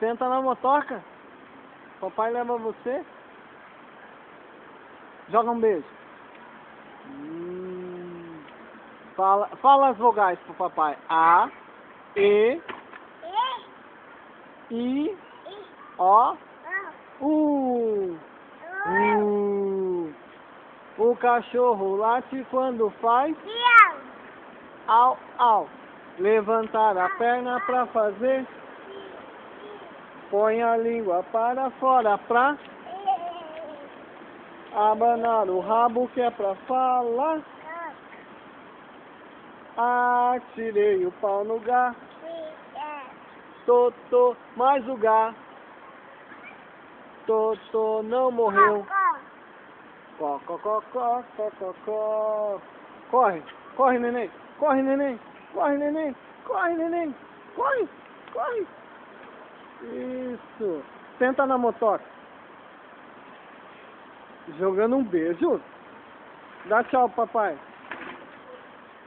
Senta na motoca. Papai leva você. Joga um beijo. Hum. Fala, fala as vogais pro papai. A, E, I, O, U. U. O cachorro late quando faz au, au. Levantar a perna pra fazer. Põe a língua para fora pra abanar o rabo que é pra falar. Atirei o pau no gá. Totô, mais o gá. Totô não morreu. Có, có, có, có. Corre, corre, neném. Corre, neném. Corre, neném. Corre, neném. Corre, corre. Isso. Senta na motoca. Jogando um beijo. Dá tchau, papai.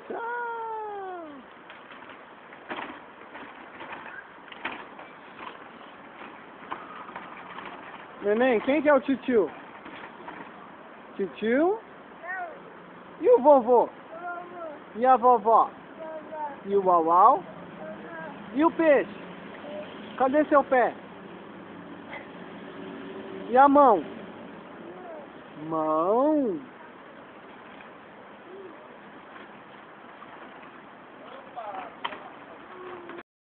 Tchau. Neném, quem que é o titio? Titio? E o vovô? E a vovó? E o uau E o peixe? Cadê seu pé? E a mão? Mão?